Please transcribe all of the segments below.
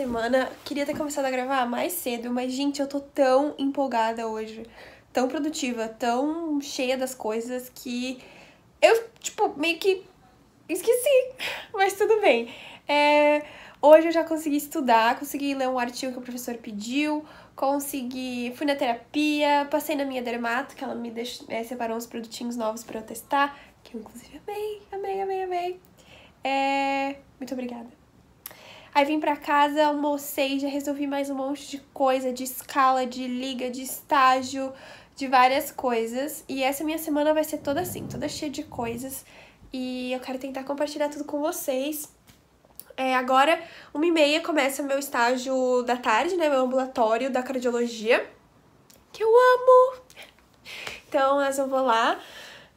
semana. Queria ter começado a gravar mais cedo, mas, gente, eu tô tão empolgada hoje, tão produtiva, tão cheia das coisas que eu, tipo, meio que esqueci. Mas tudo bem. É, hoje eu já consegui estudar, consegui ler um artigo que o professor pediu, consegui. Fui na terapia, passei na minha dermato, que ela me deixou, é, separou uns produtinhos novos para eu testar, que eu inclusive amei, amei, amei, amei. É, muito obrigada. Aí vim pra casa, almocei, já resolvi mais um monte de coisa, de escala, de liga, de estágio, de várias coisas. E essa minha semana vai ser toda assim, toda cheia de coisas. E eu quero tentar compartilhar tudo com vocês. É, agora, uma e meia, começa meu estágio da tarde, né? Meu ambulatório da cardiologia. Que eu amo! Então, eu vou lá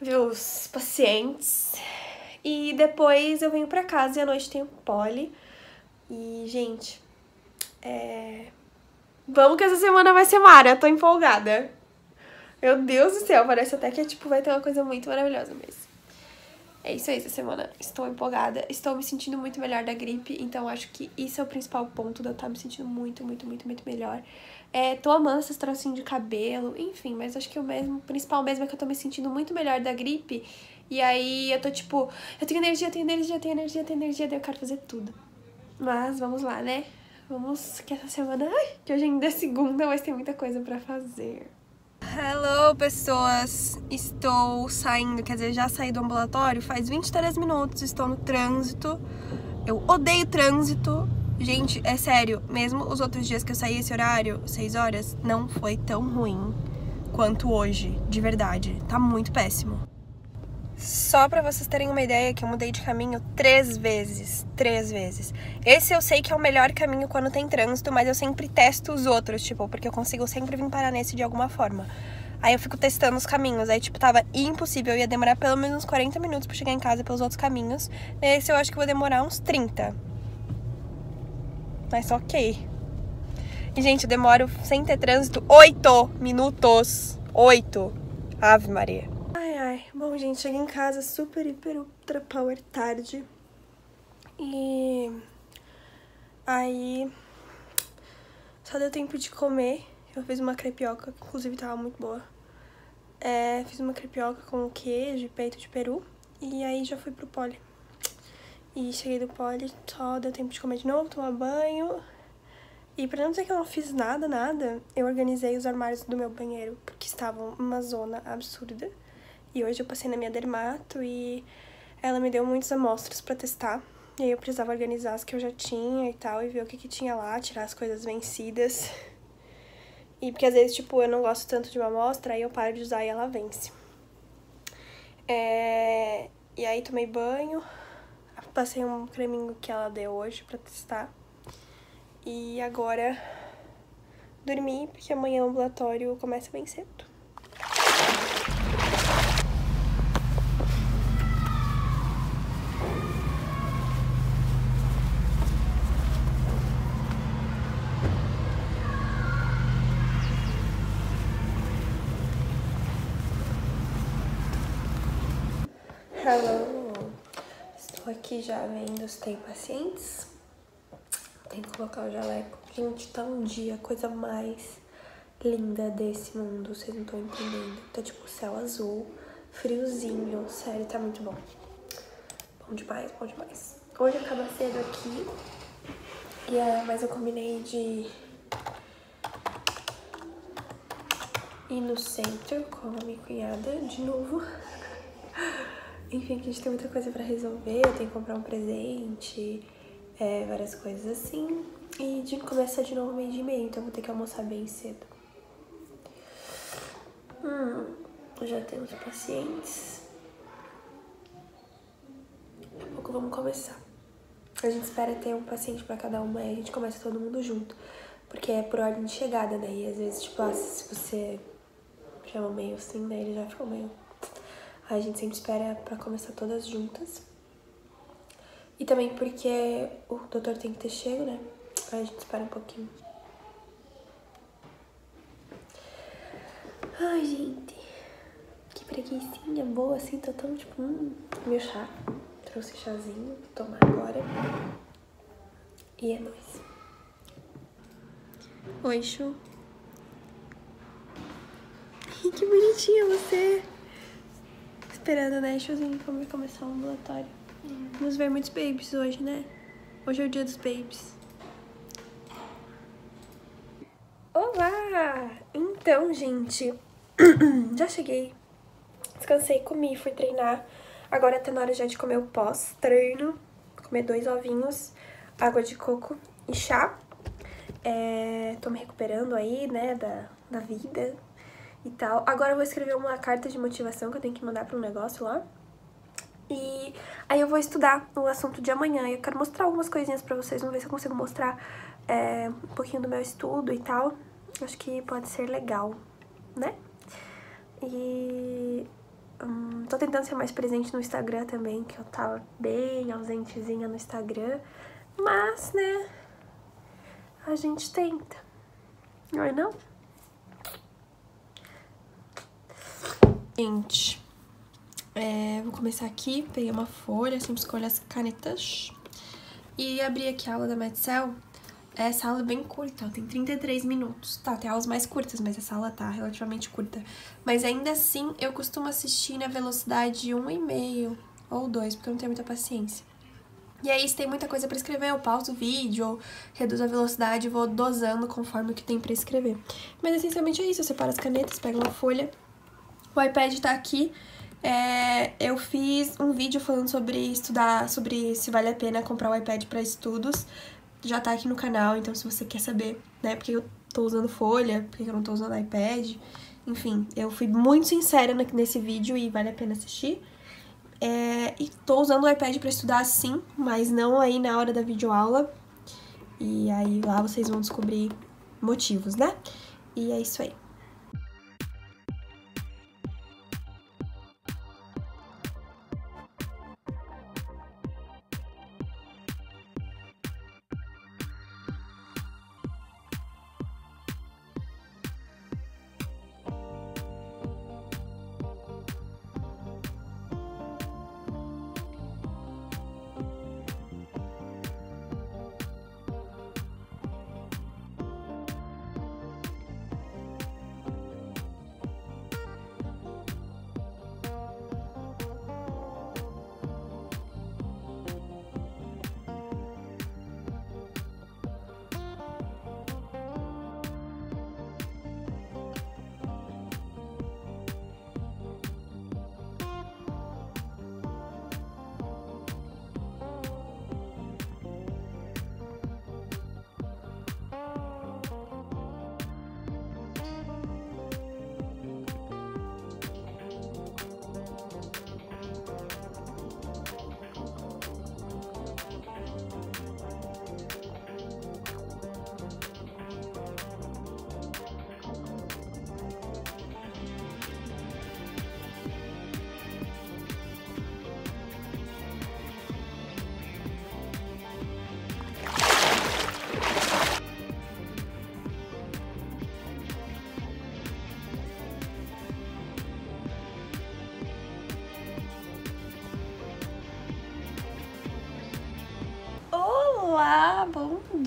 ver os pacientes. E depois eu venho pra casa e à noite tem o poli. E, gente, é... Vamos que essa semana vai ser mara, eu tô empolgada. Meu Deus do céu, parece até que tipo, vai ter uma coisa muito maravilhosa mesmo. É isso aí essa semana. Estou empolgada, estou me sentindo muito melhor da gripe, então acho que isso é o principal ponto de eu estar me sentindo muito, muito, muito, muito melhor. É, tô amando esses trocinhos de cabelo, enfim, mas acho que o mesmo, principal mesmo é que eu tô me sentindo muito melhor da gripe. E aí eu tô tipo, eu tenho energia, eu tenho energia, eu tenho energia, eu tenho energia, daí eu quero fazer tudo. Mas vamos lá, né? Vamos que essa semana, ai, que hoje ainda é segunda, mas tem muita coisa para fazer. Hello, pessoas! Estou saindo, quer dizer, já saí do ambulatório faz 23 minutos, estou no trânsito. Eu odeio trânsito. Gente, é sério, mesmo os outros dias que eu saí esse horário, 6 horas, não foi tão ruim quanto hoje, de verdade. Tá muito péssimo. Só pra vocês terem uma ideia que eu mudei de caminho três vezes. Três vezes. Esse eu sei que é o melhor caminho quando tem trânsito, mas eu sempre testo os outros, tipo, porque eu consigo sempre vir parar nesse de alguma forma. Aí eu fico testando os caminhos. Aí, tipo, tava impossível. Eu ia demorar pelo menos uns 40 minutos pra chegar em casa pelos outros caminhos. Nesse eu acho que vou demorar uns 30. Mas ok. E, gente, eu demoro sem ter trânsito 8 minutos. 8. Ave Maria. Ai. Bom, gente, cheguei em casa super, hiper, ultra power tarde. E aí só deu tempo de comer. Eu fiz uma crepioca, que inclusive tava muito boa. É, fiz uma crepioca com queijo e peito de peru. E aí já fui pro pole. E cheguei do pole, só deu tempo de comer de novo, tomar banho. E pra não dizer que eu não fiz nada, nada, eu organizei os armários do meu banheiro, porque estavam uma zona absurda. E hoje eu passei na minha dermato e ela me deu muitas amostras pra testar. E aí eu precisava organizar as que eu já tinha e tal, e ver o que, que tinha lá, tirar as coisas vencidas. E porque às vezes, tipo, eu não gosto tanto de uma amostra, aí eu paro de usar e ela vence. É... E aí tomei banho, passei um creminho que ela deu hoje pra testar. E agora dormi, porque amanhã o ambulatório começa bem cedo. Hello! Estou aqui já vendo se tem pacientes. Tem que colocar o jaleco. Gente, tá um dia, a coisa mais linda desse mundo. Vocês não estão entendendo. Tá tipo céu azul, friozinho. Sério, tá muito bom. Bom demais, bom demais. Hoje acaba cedo aqui. E é, mas eu combinei de ir no centro com a minha cunhada de novo. Enfim, a gente tem muita coisa pra resolver, tenho que comprar um presente, é, várias coisas assim. E de começar de novo meio de meio, então vou ter que almoçar bem cedo. Hum, já temos pacientes. Daqui a pouco vamos começar. A gente espera ter um paciente pra cada uma e a gente começa todo mundo junto. Porque é por ordem de chegada, né? E às vezes, tipo, ah, se você chama meio assim, né? Ele já ficou meio a gente sempre espera pra começar todas juntas. E também porque o doutor tem que ter chego, né? A gente espera um pouquinho. Ai, gente. Que preguiçinha boa, assim. Tô tão, tipo, hum, meu chá. Trouxe chazinho, vou tomar agora. E é nóis. Oi, Chu. que bonitinha você. Esperando, né, Chuzinho, como começar o ambulatório. Hum. Vamos ver muitos babies hoje, né? Hoje é o dia dos babies. Olá! Então, gente, já cheguei. Descansei, comi, fui treinar. Agora tá na hora já de comer o pós-treino. Comer dois ovinhos, água de coco e chá. É, tô me recuperando aí, né, da, da vida e tal. Agora eu vou escrever uma carta de motivação que eu tenho que mandar pra um negócio lá. E aí eu vou estudar o assunto de amanhã. E eu quero mostrar algumas coisinhas pra vocês. Vamos ver se eu consigo mostrar é, um pouquinho do meu estudo e tal. Acho que pode ser legal, né? E hum, tô tentando ser mais presente no Instagram também, que eu tava bem ausentezinha no Instagram. Mas, né, a gente tenta. Não é não? Gente, é, vou começar aqui, peguei uma folha, sempre escolho as canetas. E abri aqui a aula da Metcel. Essa aula é bem curta, tem 33 minutos. Tá, tem aulas mais curtas, mas essa aula tá relativamente curta. Mas ainda assim, eu costumo assistir na velocidade 1,5 ou 2, porque eu não tenho muita paciência. E aí, se tem muita coisa para escrever, eu pauso o vídeo, ou reduzo a velocidade vou dosando conforme o que tem para escrever. Mas essencialmente é isso, eu separo as canetas, pego uma folha. O iPad tá aqui. É, eu fiz um vídeo falando sobre estudar, sobre se vale a pena comprar o iPad para estudos. Já tá aqui no canal, então se você quer saber, né, porque eu tô usando folha, porque eu não tô usando iPad. Enfim, eu fui muito sincera nesse vídeo e vale a pena assistir. É, e tô usando o iPad para estudar sim, mas não aí na hora da videoaula. E aí lá vocês vão descobrir motivos, né? E é isso aí.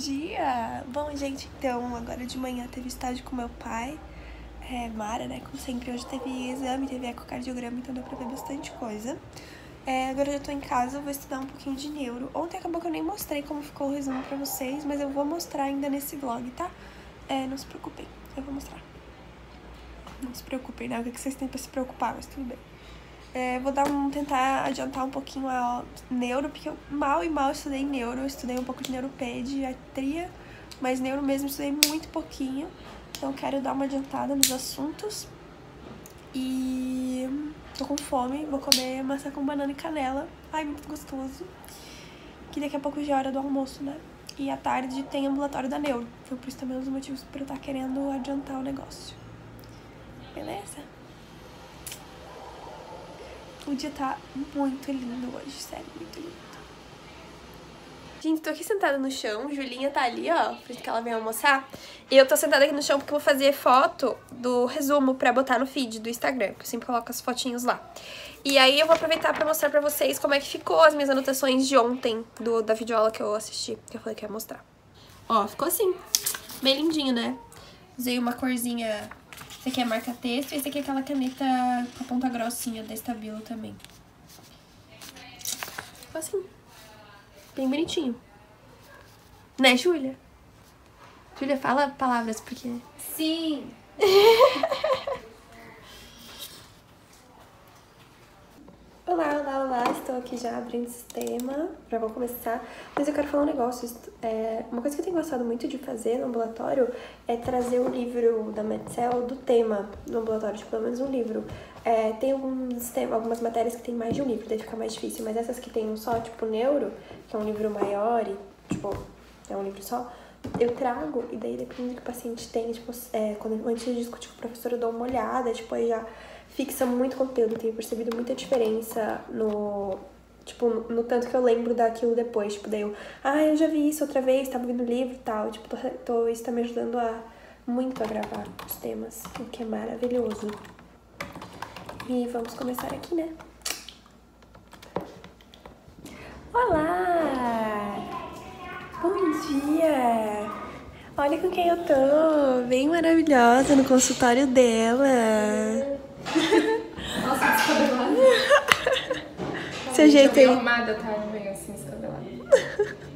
Dia! Bom, gente, então, agora de manhã teve estágio com meu pai, é, Mara, né? Como sempre, hoje teve exame, teve ecocardiograma, então deu pra ver bastante coisa. É, agora eu já tô em casa, vou estudar um pouquinho de neuro. Ontem acabou que eu nem mostrei como ficou o resumo pra vocês, mas eu vou mostrar ainda nesse vlog, tá? É, não se preocupem, eu vou mostrar. Não se preocupem, né? O que vocês têm pra se preocupar, mas tudo bem. É, vou dar um, tentar adiantar um pouquinho a neuro, porque eu mal e mal estudei neuro. Eu estudei um pouco de neuropediatria, mas neuro mesmo estudei muito pouquinho. Então quero dar uma adiantada nos assuntos. E tô com fome, vou comer maçã com banana e canela. Ai, muito gostoso. Que daqui a pouco já é hora do almoço, né? E à tarde tem ambulatório da neuro. Foi por isso também um dos motivos pra eu estar querendo adiantar o negócio. Beleza? O dia tá muito lindo hoje, sério, muito lindo. Gente, tô aqui sentada no chão, Julinha tá ali, ó, por isso que ela vem almoçar. E eu tô sentada aqui no chão porque eu vou fazer foto do resumo pra botar no feed do Instagram, que eu sempre coloco as fotinhos lá. E aí eu vou aproveitar pra mostrar pra vocês como é que ficou as minhas anotações de ontem, do, da videoaula que eu assisti, que eu falei que ia mostrar. Ó, ficou assim. Bem lindinho, né? Usei uma corzinha. Esse aqui é marca texto e esse aqui é aquela caneta com a ponta grossinha da Estabilo também. Assim. Bem bonitinho. Né, Júlia? Júlia, fala palavras, porque... Sim! Olá, olá, estou aqui já abrindo o sistema, já vou começar, mas eu quero falar um negócio, é, uma coisa que eu tenho gostado muito de fazer no ambulatório é trazer o livro da Metcel do tema do ambulatório, tipo, pelo menos um livro. É, tem alguns algumas matérias que tem mais de um livro, daí fica mais difícil, mas essas que tem um só, tipo, neuro, que é um livro maior e, tipo, é um livro só, eu trago e daí depende do que o paciente tem, tipo, é, quando, antes de discutir com o professor eu dou uma olhada, tipo, aí já fixa muito conteúdo, tenho percebido muita diferença no. Tipo, no tanto que eu lembro daquilo depois. Tipo, daí eu, ah, eu já vi isso outra vez, tava vendo livro e tal. Tipo, tô, tô, isso tá me ajudando a muito a gravar os temas, o que é maravilhoso. E vamos começar aqui, né? Olá! Bom dia! Olha com quem eu tô! Bem maravilhosa no consultório dela! Nossa, descabelada. Seu jeito aí. arrumada, tá? Bem assim, descabelada.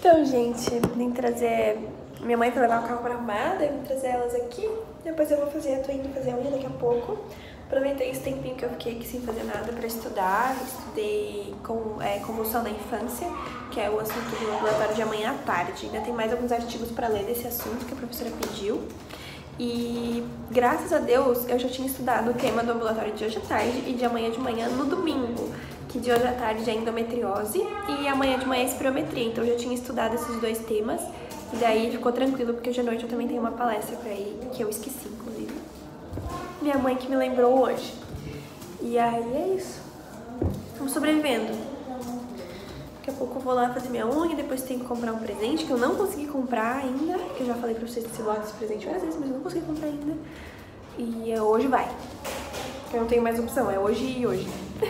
Então, gente, vim trazer. Minha mãe foi levar o carro pra arrumada, eu vim trazer elas aqui. Depois eu vou fazer, eu tô indo fazer a unha daqui a pouco. Aproveitei esse tempinho que eu fiquei aqui sem fazer nada pra estudar. Estudei com, é, convulsão da infância, que é o assunto do laboratório de amanhã à tarde. Ainda tem mais alguns artigos pra ler desse assunto que a professora pediu. E graças a Deus eu já tinha estudado o tema do ambulatório de hoje à tarde e de amanhã de manhã no domingo, que de hoje à tarde é endometriose e amanhã de manhã é espirometria. Então eu já tinha estudado esses dois temas e daí ficou tranquilo porque hoje à noite eu também tenho uma palestra pra ir, que eu esqueci, inclusive. Minha mãe que me lembrou hoje. E aí é isso. Estamos sobrevivendo. Daqui a pouco eu vou lá fazer minha unha, depois tenho que comprar um presente que eu não consegui comprar ainda. Que eu já falei pra vocês desse vlog desse presente várias vezes, mas eu não consegui comprar ainda. E é hoje vai. Eu não tenho mais opção, é hoje e hoje.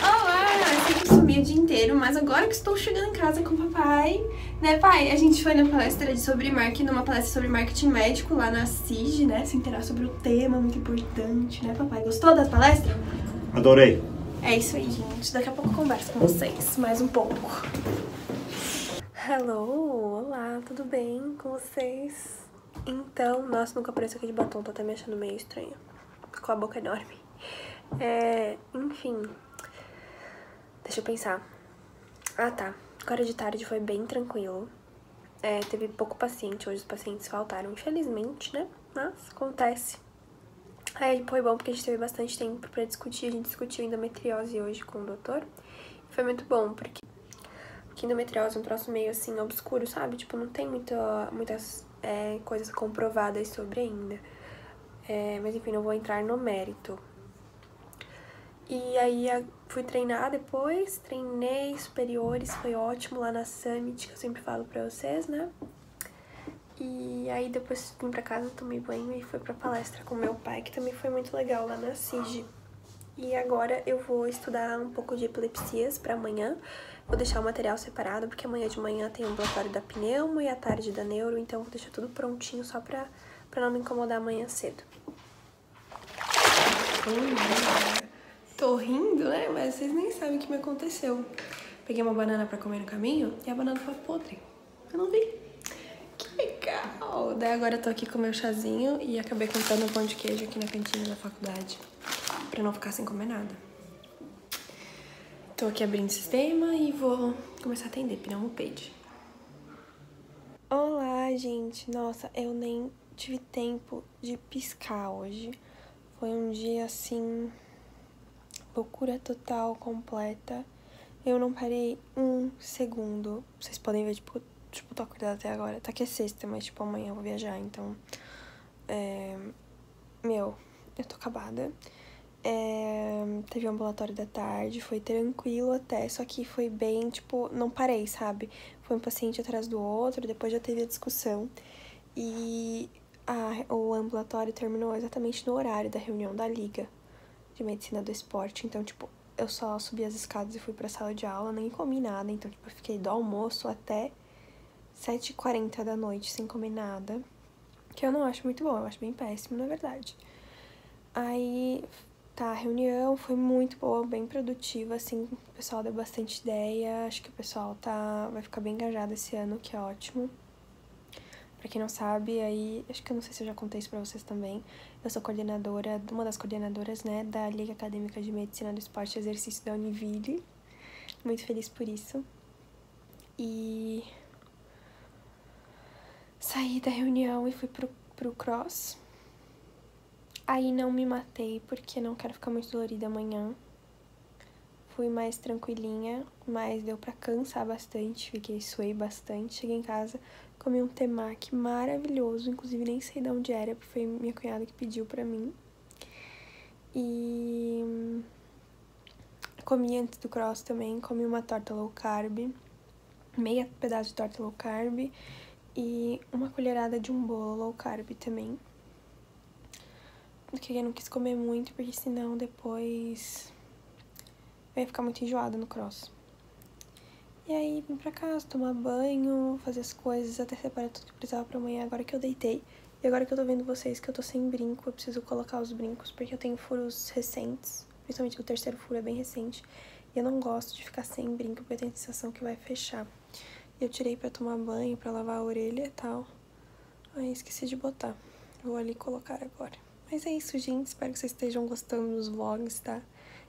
Olá! Eu sei que sumi o dia inteiro, mas agora que estou chegando em casa com o papai, né, pai? A gente foi na palestra de sobre marketing, numa palestra sobre marketing médico lá na CIG, né? Se inteirar sobre o tema, muito importante, né, papai? Gostou da palestra? Adorei. É isso aí, gente. Daqui a pouco eu converso com vocês mais um pouco. Hello, olá, tudo bem com vocês? Então, nossa, nunca apareceu aqui de batom, tô até me achando meio estranha. Com a boca enorme. É, enfim. Deixa eu pensar. Ah, tá. Agora de tarde foi bem tranquilo. É, teve pouco paciente, hoje os pacientes faltaram, infelizmente, né? Mas acontece. Aí foi bom porque a gente teve bastante tempo pra discutir. A gente discutiu endometriose hoje com o doutor. Foi muito bom, porque, porque endometriose é um troço meio assim obscuro, sabe? Tipo, não tem muita, muitas é, coisas comprovadas sobre ainda. É, mas enfim, não vou entrar no mérito. E aí fui treinar depois, treinei superiores, foi ótimo lá na Summit, que eu sempre falo pra vocês, né? E aí depois vim pra casa, tomei banho e fui pra palestra com meu pai, que também foi muito legal lá na CIG. E agora eu vou estudar um pouco de epilepsias para amanhã. Vou deixar o material separado, porque amanhã de manhã tem o ambulatório da pneumo e à tarde da neuro, então vou deixar tudo prontinho só pra, pra não me incomodar amanhã cedo. Tô rindo, né? Mas vocês nem sabem o que me aconteceu. Peguei uma banana pra comer no caminho e a banana foi podre. Eu não vi legal! Daí agora eu tô aqui com meu chazinho e acabei comprando um pão de queijo aqui na cantina da faculdade. Pra não ficar sem comer nada. Tô aqui abrindo o sistema e vou começar a atender Pneumopage. Olá, gente! Nossa, eu nem tive tempo de piscar hoje. Foi um dia assim. loucura total, completa. Eu não parei um segundo. Vocês podem ver, tipo, tipo, tô acordada até agora. Tá que é sexta, mas, tipo, amanhã eu vou viajar, então... É... Meu, eu tô acabada. É... Teve um ambulatório da tarde, foi tranquilo até, só que foi bem, tipo, não parei, sabe? Foi um paciente atrás do outro, depois já teve a discussão. E a, o ambulatório terminou exatamente no horário da reunião da Liga de Medicina do Esporte. Então, tipo, eu só subi as escadas e fui pra sala de aula, nem comi nada. Então, tipo, eu fiquei do almoço até 7h40 da noite sem comer nada. Que eu não acho muito bom, eu acho bem péssimo, na verdade. Aí, tá, a reunião foi muito boa, bem produtiva, assim, o pessoal deu bastante ideia. Acho que o pessoal tá, vai ficar bem engajado esse ano, que é ótimo. Pra quem não sabe, aí, acho que eu não sei se eu já contei isso pra vocês também. Eu sou coordenadora, uma das coordenadoras, né, da Liga Acadêmica de Medicina do Esporte e Exercício da Univille. Muito feliz por isso. E saí da reunião e fui pro, pro cross. Aí não me matei porque não quero ficar muito dolorida amanhã. Fui mais tranquilinha, mas deu pra cansar bastante, fiquei suei bastante. Cheguei em casa, comi um temaki maravilhoso, inclusive nem sei de onde era, porque foi minha cunhada que pediu pra mim. E comi antes do cross também, comi uma torta low carb, meia pedaço de torta low carb e uma colherada de um bolo low carb também. Porque eu não quis comer muito, porque senão depois eu ia ficar muito enjoada no cross. E aí vim pra casa, tomar banho, fazer as coisas, até separar tudo que precisava pra amanhã, agora que eu deitei. E agora que eu tô vendo vocês que eu tô sem brinco, eu preciso colocar os brincos, porque eu tenho furos recentes, principalmente o terceiro furo é bem recente. E eu não gosto de ficar sem brinco, porque eu tenho a sensação que vai fechar. Eu tirei pra tomar banho, pra lavar a orelha e tal. Aí esqueci de botar. Vou ali colocar agora. Mas é isso, gente. Espero que vocês estejam gostando dos vlogs, tá?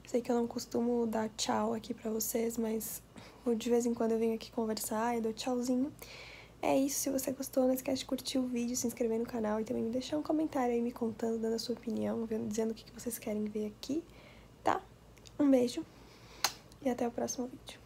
Sei que eu não costumo dar tchau aqui pra vocês, mas de vez em quando eu venho aqui conversar e dou tchauzinho. É isso, se você gostou, não esquece de curtir o vídeo, se inscrever no canal e também me deixar um comentário aí me contando, dando a sua opinião, dizendo o que vocês querem ver aqui, tá? Um beijo e até o próximo vídeo.